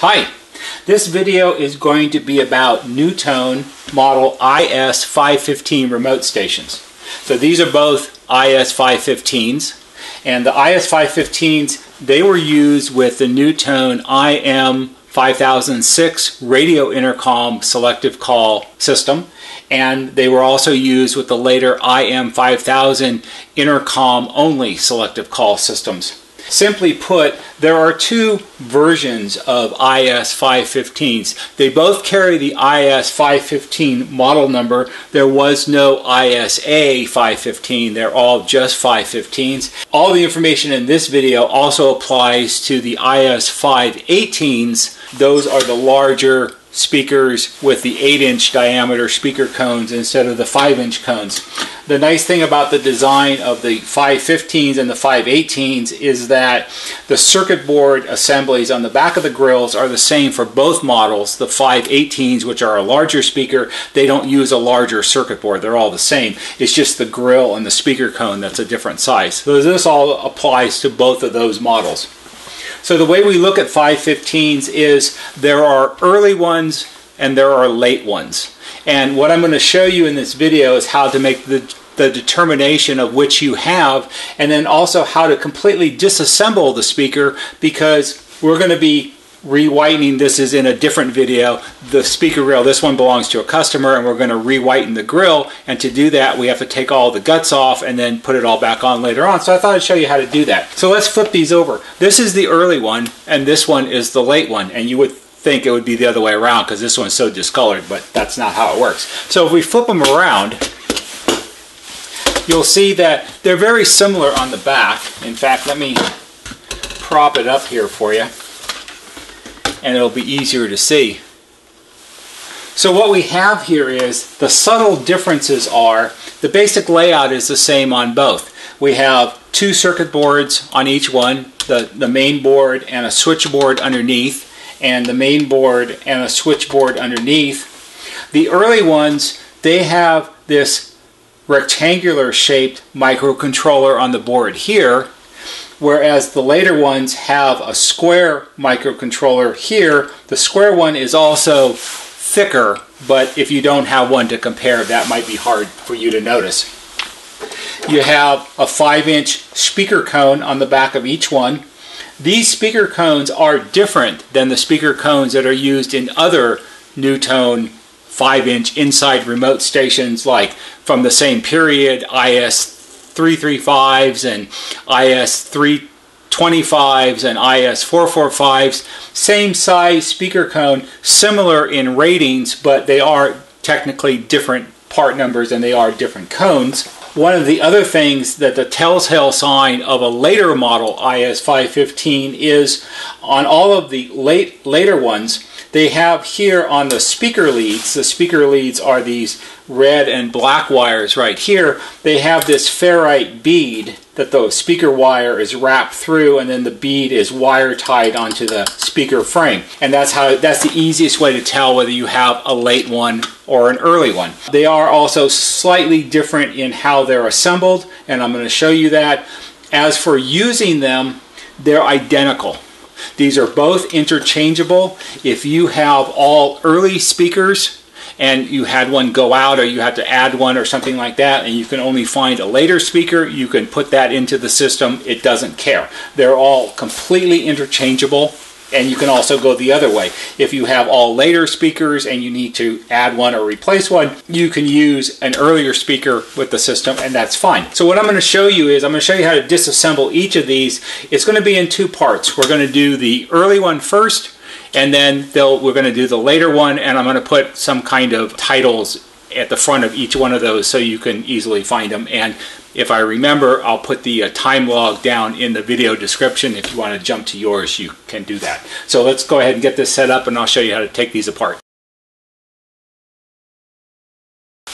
Hi, this video is going to be about NuTone model IS515 remote stations. So these are both IS515s and the IS515s they were used with the NuTone IM5006 radio intercom selective call system and they were also used with the later IM5000 intercom only selective call systems. Simply put, there are two versions of IS 515s. They both carry the IS 515 model number. There was no ISA 515. They're all just 515s. All the information in this video also applies to the IS 518s. Those are the larger speakers with the 8 inch diameter speaker cones instead of the 5 inch cones. The nice thing about the design of the 515s and the 518s is that the circuit board assemblies on the back of the grills are the same for both models. The 518s, which are a larger speaker, they don't use a larger circuit board. They're all the same. It's just the grill and the speaker cone that's a different size. So this all applies to both of those models. So the way we look at 515s is there are early ones and there are late ones. And what I'm going to show you in this video is how to make the, the determination of which you have and then also how to completely disassemble the speaker because we're going to be re-whitening this is in a different video. The speaker grill this one belongs to a customer and we're going to re-whiten the grill. And to do that we have to take all the guts off and then put it all back on later on. So I thought I'd show you how to do that. So let's flip these over. This is the early one and this one is the late one. And you would think it would be the other way around because this one's so discolored, but that's not how it works. So if we flip them around, you'll see that they're very similar on the back. In fact, let me prop it up here for you and it'll be easier to see. So what we have here is the subtle differences are the basic layout is the same on both. We have two circuit boards on each one, the, the main board and a switchboard underneath and the main board and a switchboard underneath. The early ones, they have this rectangular shaped microcontroller on the board here, whereas the later ones have a square microcontroller here. The square one is also thicker, but if you don't have one to compare, that might be hard for you to notice. You have a 5 inch speaker cone on the back of each one. These speaker cones are different than the speaker cones that are used in other NuTone 5-inch inside remote stations like from the same period, IS335s and IS325s and IS445s. Same size speaker cone, similar in ratings, but they are technically different part numbers and they are different cones. One of the other things that the telltale sign of a later model IS515 is on all of the late later ones, they have here on the speaker leads, the speaker leads are these red and black wires right here, they have this ferrite bead that the speaker wire is wrapped through and then the bead is wire tied onto the speaker frame. And that's how that's the easiest way to tell whether you have a late one or an early one. They are also slightly different in how they're assembled and I'm going to show you that. As for using them, they're identical. These are both interchangeable. If you have all early speakers and you had one go out or you had to add one or something like that and you can only find a later speaker, you can put that into the system. It doesn't care. They're all completely interchangeable and you can also go the other way. If you have all later speakers and you need to add one or replace one, you can use an earlier speaker with the system and that's fine. So what I'm going to show you is I'm going to show you how to disassemble each of these. It's going to be in two parts. We're going to do the early one first and then we're going to do the later one and I'm going to put some kind of titles at the front of each one of those so you can easily find them and if I remember, I'll put the uh, time log down in the video description. If you want to jump to yours, you can do that. So let's go ahead and get this set up and I'll show you how to take these apart.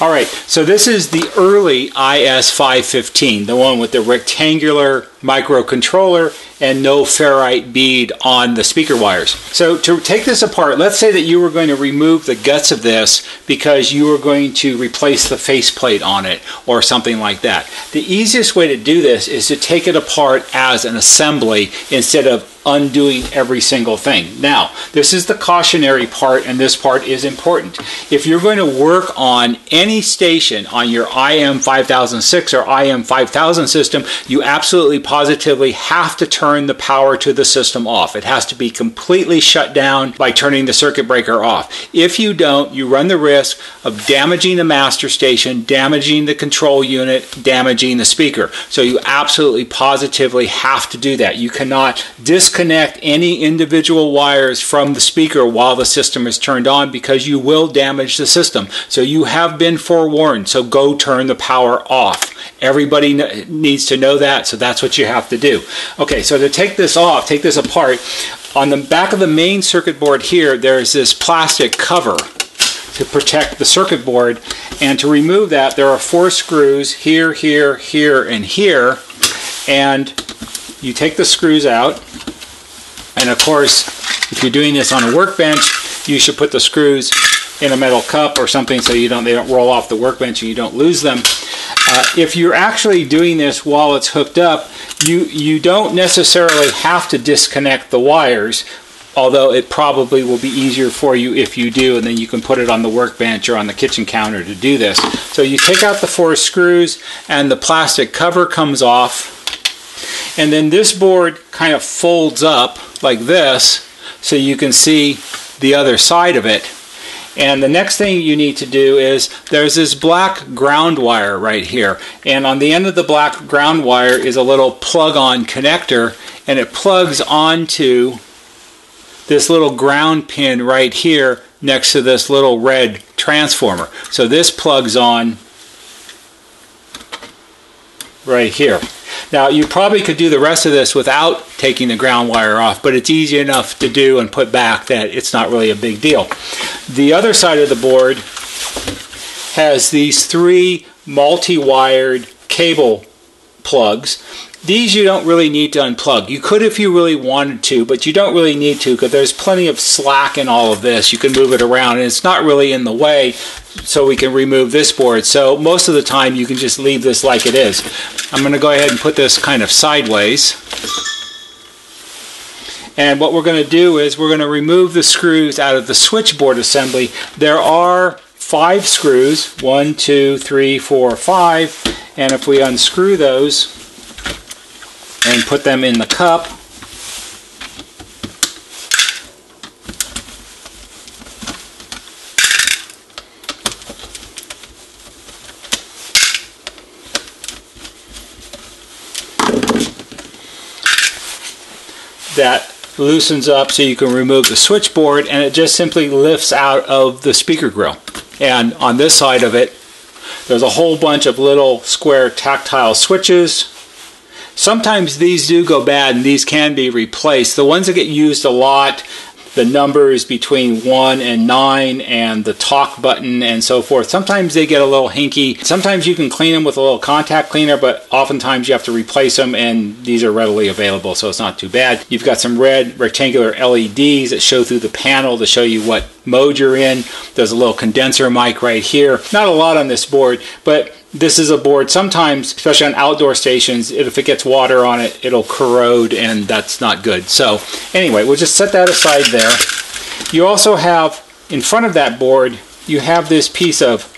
All right, so this is the early IS515, the one with the rectangular microcontroller and no ferrite bead on the speaker wires. So to take this apart, let's say that you were going to remove the guts of this because you were going to replace the faceplate on it or something like that. The easiest way to do this is to take it apart as an assembly instead of undoing every single thing. Now, this is the cautionary part, and this part is important. If you're going to work on any station on your IM 5006 or IM 5000 system, you absolutely positively have to turn the power to the system off. It has to be completely shut down by turning the circuit breaker off. If you don't, you run the risk of damaging the master station, damaging the control unit, damaging the speaker. So you absolutely positively have to do that. You cannot disconnect any individual wires from the speaker while the system is turned on because you will damage the system. So you have been forewarned. So go turn the power off. Everybody needs to know that. So that's what you have to do. Okay, so to take this off, take this apart, on the back of the main circuit board here, there's this plastic cover to protect the circuit board. And to remove that, there are four screws here, here, here, and here. And you take the screws out and of course, if you're doing this on a workbench, you should put the screws in a metal cup or something so you don't they don't roll off the workbench and you don't lose them. Uh, if you're actually doing this while it's hooked up, you you don't necessarily have to disconnect the wires, although it probably will be easier for you if you do, and then you can put it on the workbench or on the kitchen counter to do this. So you take out the four screws and the plastic cover comes off and then this board kind of folds up like this so you can see the other side of it. And the next thing you need to do is there's this black ground wire right here. And on the end of the black ground wire is a little plug-on connector and it plugs onto this little ground pin right here next to this little red transformer. So this plugs on right here. Now you probably could do the rest of this without taking the ground wire off, but it's easy enough to do and put back that it's not really a big deal. The other side of the board has these three multi-wired cable plugs these you don't really need to unplug. You could if you really wanted to, but you don't really need to because there's plenty of slack in all of this. You can move it around and it's not really in the way so we can remove this board. So most of the time you can just leave this like it is. I'm going to go ahead and put this kind of sideways. And what we're going to do is we're going to remove the screws out of the switchboard assembly. There are five screws, one, two, three, four, five. And if we unscrew those, and put them in the cup. That loosens up so you can remove the switchboard and it just simply lifts out of the speaker grill. And on this side of it, there's a whole bunch of little square tactile switches Sometimes these do go bad and these can be replaced. The ones that get used a lot, the numbers between 1 and 9 and the talk button and so forth, sometimes they get a little hinky. Sometimes you can clean them with a little contact cleaner, but oftentimes you have to replace them and these are readily available, so it's not too bad. You've got some red rectangular LEDs that show through the panel to show you what mode you're in. There's a little condenser mic right here. Not a lot on this board, but this is a board sometimes especially on outdoor stations if it gets water on it it'll corrode and that's not good. So anyway we'll just set that aside there. You also have in front of that board you have this piece of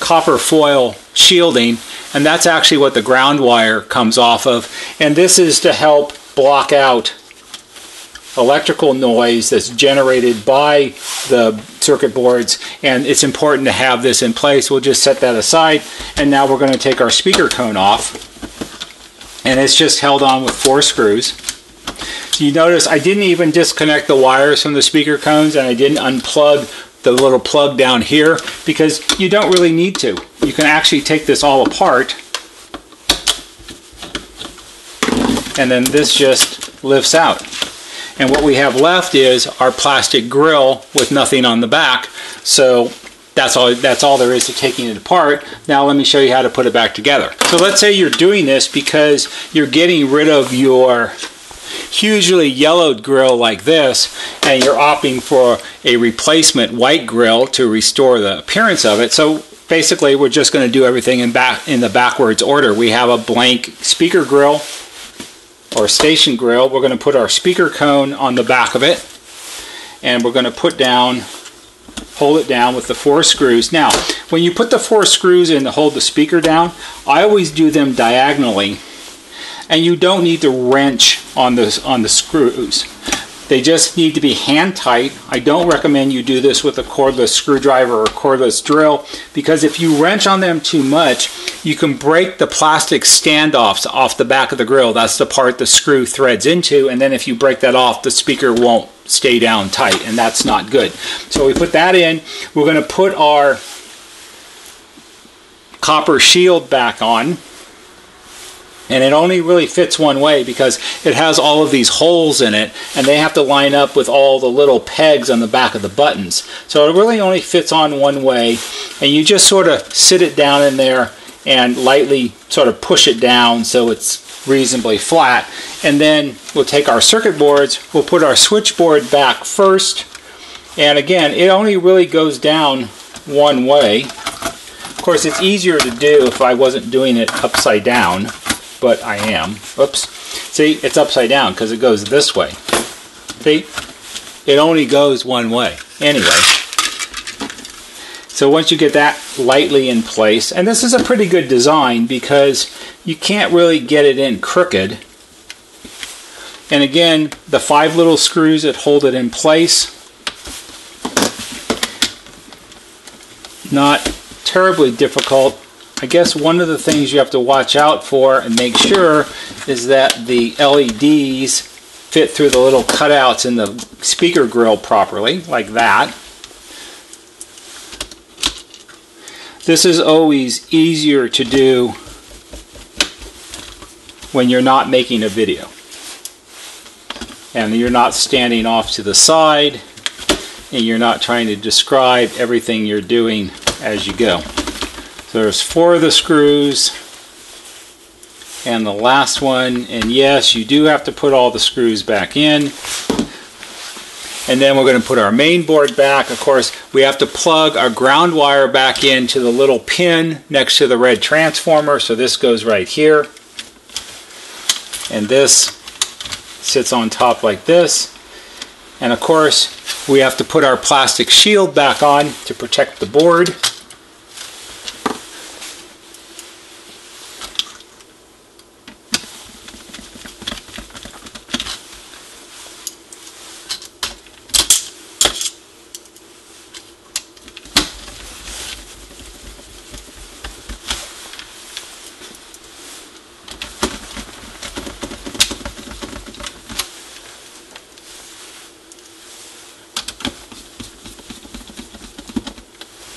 copper foil shielding and that's actually what the ground wire comes off of. And this is to help block out electrical noise that's generated by the circuit boards and it's important to have this in place. We'll just set that aside and now we're going to take our speaker cone off and it's just held on with four screws. You notice I didn't even disconnect the wires from the speaker cones and I didn't unplug the little plug down here because you don't really need to. You can actually take this all apart and then this just lifts out. And what we have left is our plastic grill with nothing on the back. So that's all that's all there is to taking it apart. Now let me show you how to put it back together. So let's say you're doing this because you're getting rid of your hugely yellowed grill like this and you're opting for a replacement white grill to restore the appearance of it. So basically we're just going to do everything in back in the backwards order. We have a blank speaker grill or station grill. We're going to put our speaker cone on the back of it and we're going to put down hold it down with the four screws. Now, when you put the four screws in to hold the speaker down, I always do them diagonally and you don't need to wrench on the, on the screws. They just need to be hand tight. I don't recommend you do this with a cordless screwdriver or cordless drill because if you wrench on them too much, you can break the plastic standoffs off the back of the grill. That's the part the screw threads into and then if you break that off, the speaker won't stay down tight and that's not good. So we put that in. We're going to put our copper shield back on and it only really fits one way because it has all of these holes in it and they have to line up with all the little pegs on the back of the buttons. So it really only fits on one way and you just sort of sit it down in there and lightly sort of push it down so it's reasonably flat. And then we'll take our circuit boards we'll put our switchboard back first. And again it only really goes down one way. Of course it's easier to do if I wasn't doing it upside down but I am. Oops. See, it's upside down because it goes this way. See? It only goes one way. Anyway. So once you get that lightly in place, and this is a pretty good design because you can't really get it in crooked. And again, the five little screws that hold it in place, not terribly difficult I guess one of the things you have to watch out for and make sure is that the LEDs fit through the little cutouts in the speaker grill properly, like that. This is always easier to do when you're not making a video. And you're not standing off to the side and you're not trying to describe everything you're doing as you go. There's four of the screws and the last one and yes you do have to put all the screws back in. And then we're going to put our main board back. Of course we have to plug our ground wire back into the little pin next to the red transformer so this goes right here. And this sits on top like this. And of course we have to put our plastic shield back on to protect the board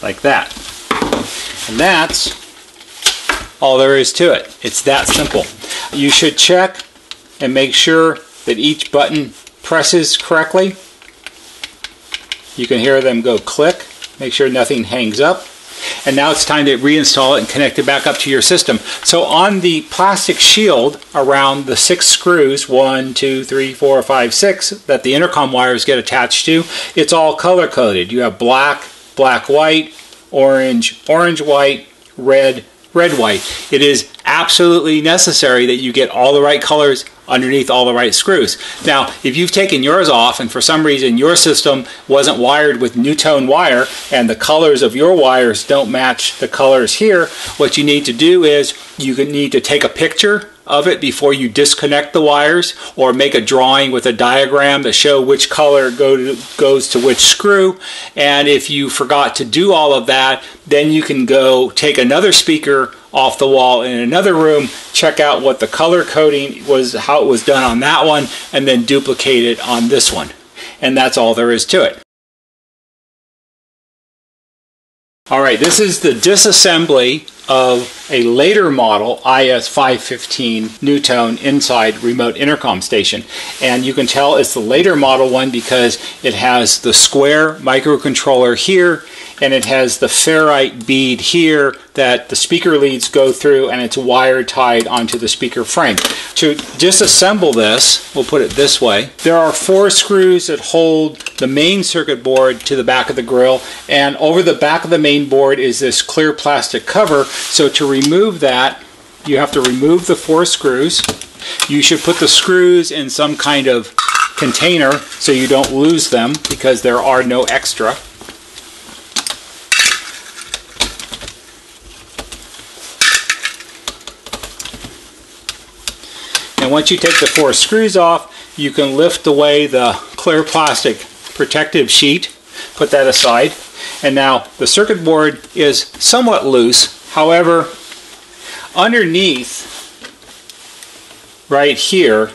like that. And that's all there is to it. It's that simple. You should check and make sure that each button presses correctly. You can hear them go click. Make sure nothing hangs up. And now it's time to reinstall it and connect it back up to your system. So on the plastic shield around the six screws, one, two, three, four, five, six, that the intercom wires get attached to, it's all color coded. You have black, black, white, orange, orange, white, red, red, white. It is absolutely necessary that you get all the right colors underneath all the right screws. Now, if you've taken yours off and for some reason your system wasn't wired with NuTone wire and the colors of your wires don't match the colors here, what you need to do is you need to take a picture of it before you disconnect the wires or make a drawing with a diagram to show which color go to, goes to which screw. And if you forgot to do all of that, then you can go take another speaker off the wall in another room, check out what the color coding was, how it was done on that one, and then duplicate it on this one. And that's all there is to it. All right, this is the disassembly of a later model IS515 NuTone inside remote intercom station. And you can tell it's the later model one because it has the square microcontroller here and it has the ferrite bead here that the speaker leads go through and it's wire tied onto the speaker frame. To disassemble this, we'll put it this way, there are four screws that hold the main circuit board to the back of the grill and over the back of the main board is this clear plastic cover so to remove that you have to remove the four screws. You should put the screws in some kind of container so you don't lose them because there are no extra. And once you take the four screws off, you can lift away the clear plastic protective sheet, put that aside. And now the circuit board is somewhat loose. However, underneath, right here,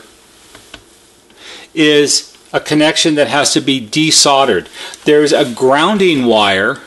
is a connection that has to be desoldered. There's a grounding wire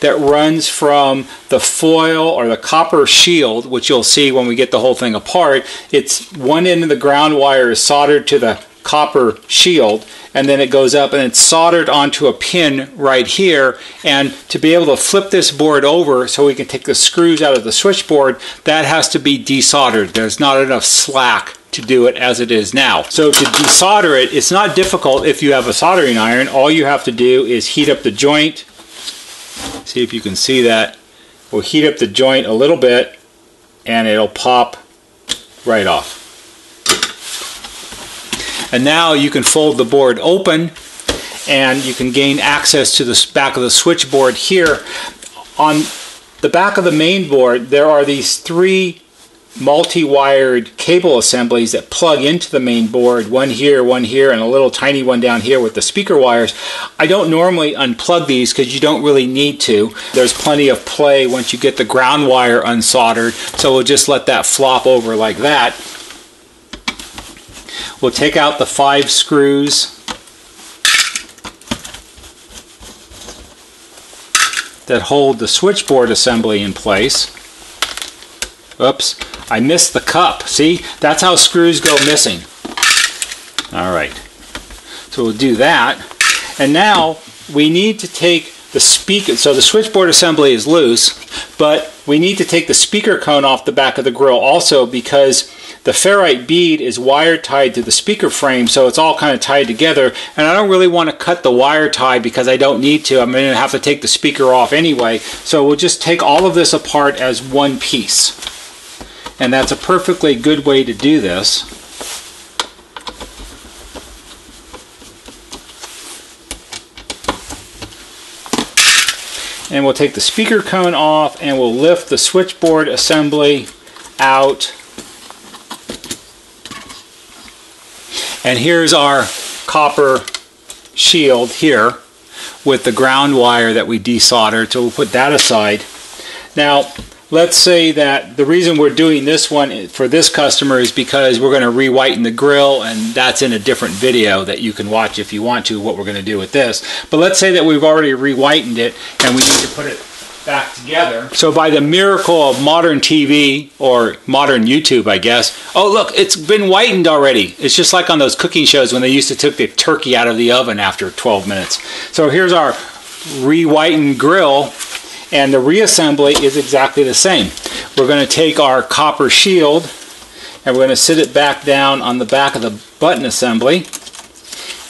that runs from the foil or the copper shield, which you'll see when we get the whole thing apart. It's one end of the ground wire is soldered to the copper shield and then it goes up and it's soldered onto a pin right here and to be able to flip this board over so we can take the screws out of the switchboard that has to be desoldered there's not enough slack to do it as it is now. So to desolder it, it's not difficult if you have a soldering iron. All you have to do is heat up the joint. See if you can see that. We'll heat up the joint a little bit and it'll pop right off. And now you can fold the board open and you can gain access to the back of the switchboard here. On the back of the main board, there are these three multi-wired cable assemblies that plug into the main board, one here, one here, and a little tiny one down here with the speaker wires. I don't normally unplug these because you don't really need to. There's plenty of play once you get the ground wire unsoldered, so we'll just let that flop over like that. We'll take out the five screws that hold the switchboard assembly in place. Oops, I missed the cup. See, that's how screws go missing. All right, so we'll do that. And now we need to take the speaker, so the switchboard assembly is loose, but we need to take the speaker cone off the back of the grill also because the ferrite bead is wire tied to the speaker frame, so it's all kind of tied together. And I don't really want to cut the wire tie because I don't need to. I'm going to have to take the speaker off anyway. So we'll just take all of this apart as one piece. And that's a perfectly good way to do this. And we'll take the speaker cone off and we'll lift the switchboard assembly out. And here's our copper shield here with the ground wire that we desoldered. So we'll put that aside. Now, let's say that the reason we're doing this one for this customer is because we're going to re-whiten the grill and that's in a different video that you can watch if you want to what we're going to do with this. But let's say that we've already re-whitened it and we need to put it back together. So by the miracle of modern TV or modern YouTube I guess oh look it's been whitened already. It's just like on those cooking shows when they used to take the turkey out of the oven after 12 minutes. So here's our re-whitened grill and the reassembly is exactly the same. We're going to take our copper shield and we're going to sit it back down on the back of the button assembly.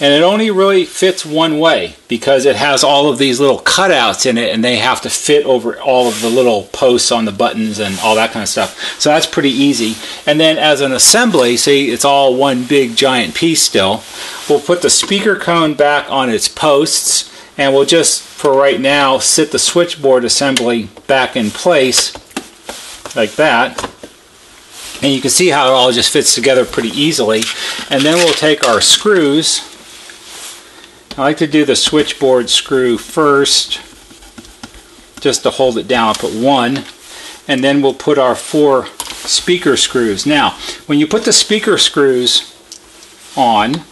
And it only really fits one way because it has all of these little cutouts in it and they have to fit over all of the little posts on the buttons and all that kind of stuff. So that's pretty easy. And then as an assembly, see it's all one big giant piece still. We'll put the speaker cone back on its posts and we'll just for right now sit the switchboard assembly back in place like that. And you can see how it all just fits together pretty easily. And then we'll take our screws. I like to do the switchboard screw first just to hold it down. I'll put one. And then we'll put our four speaker screws. Now when you put the speaker screws on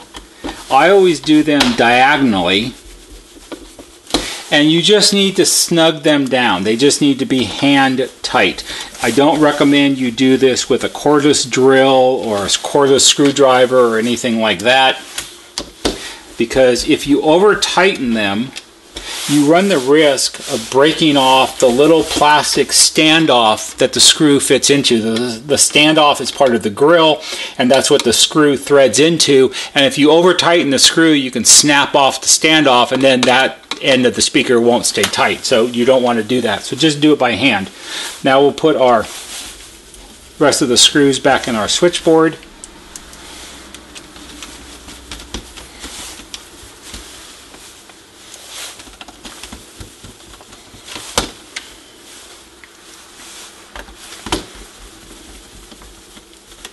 I always do them diagonally and you just need to snug them down. They just need to be hand tight. I don't recommend you do this with a cordless drill or a cordless screwdriver or anything like that because if you over tighten them you run the risk of breaking off the little plastic standoff that the screw fits into. The, the standoff is part of the grill, and that's what the screw threads into. And if you over tighten the screw, you can snap off the standoff, and then that end of the speaker won't stay tight. So you don't want to do that. So just do it by hand. Now we'll put our rest of the screws back in our switchboard.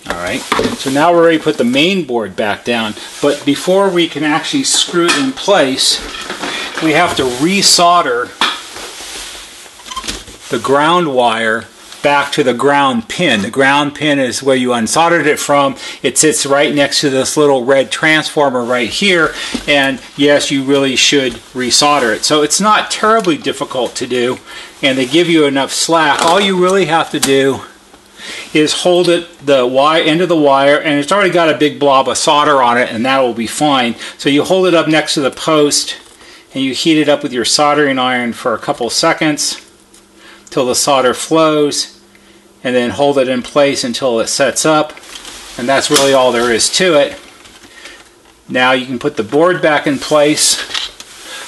Alright, so now we're ready to put the main board back down, but before we can actually screw it in place, we have to resolder the ground wire back to the ground pin. The ground pin is where you unsoldered it from. It sits right next to this little red transformer right here. And yes, you really should resolder it. So it's not terribly difficult to do. And they give you enough slack. All you really have to do is hold it the wire end of the wire and it's already got a big blob of solder on it and that will be fine so you hold it up next to the post and you heat it up with your soldering iron for a couple seconds till the solder flows and then hold it in place until it sets up and that's really all there is to it now you can put the board back in place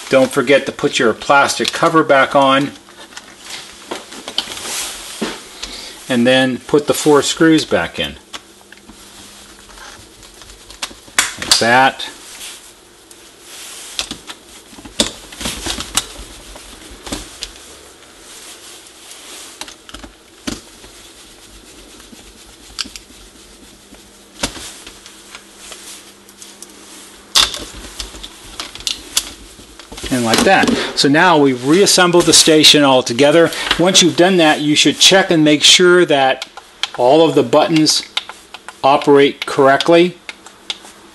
don't forget to put your plastic cover back on and then put the four screws back in. Like that. Like that. So now we've reassembled the station all together. Once you've done that, you should check and make sure that all of the buttons operate correctly.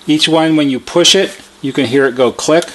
Each one, when you push it, you can hear it go click.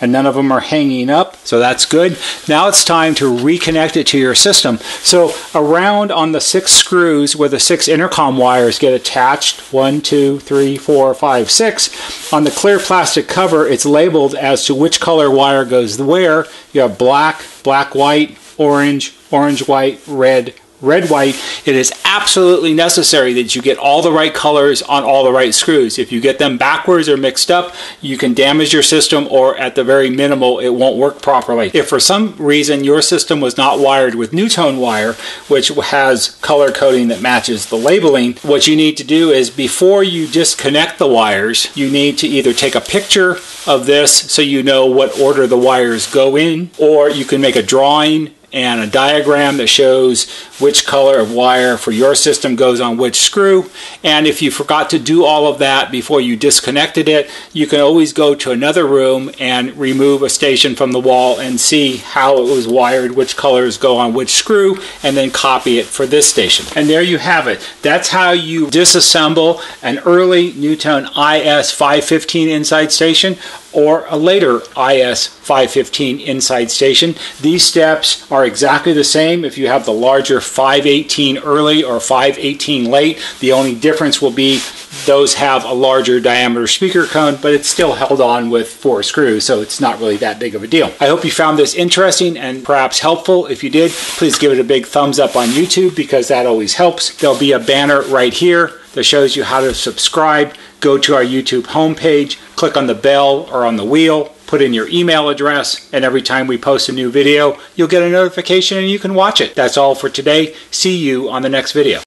And none of them are hanging up, so that's good. Now it's time to reconnect it to your system. So around on the six screws where the six intercom wires get attached, one, two, three, four, five, six, on the clear plastic cover it's labeled as to which color wire goes where. You have black, black, white, orange, orange, white, red, red white, it is absolutely necessary that you get all the right colors on all the right screws. If you get them backwards or mixed up, you can damage your system or at the very minimal, it won't work properly. If for some reason your system was not wired with NuTone wire, which has color coding that matches the labeling, what you need to do is before you disconnect the wires, you need to either take a picture of this so you know what order the wires go in, or you can make a drawing and a diagram that shows which color of wire for your system goes on which screw. And if you forgot to do all of that before you disconnected it, you can always go to another room and remove a station from the wall and see how it was wired, which colors go on which screw, and then copy it for this station. And there you have it. That's how you disassemble an early NuTone IS515 inside station or a later IS515 inside station. These steps are exactly the same if you have the larger 518 early or 518 late. The only difference will be those have a larger diameter speaker cone, but it's still held on with four screws, so it's not really that big of a deal. I hope you found this interesting and perhaps helpful. If you did, please give it a big thumbs up on YouTube because that always helps. There'll be a banner right here that shows you how to subscribe. Go to our YouTube homepage, click on the bell or on the wheel, put in your email address, and every time we post a new video, you'll get a notification and you can watch it. That's all for today. See you on the next video.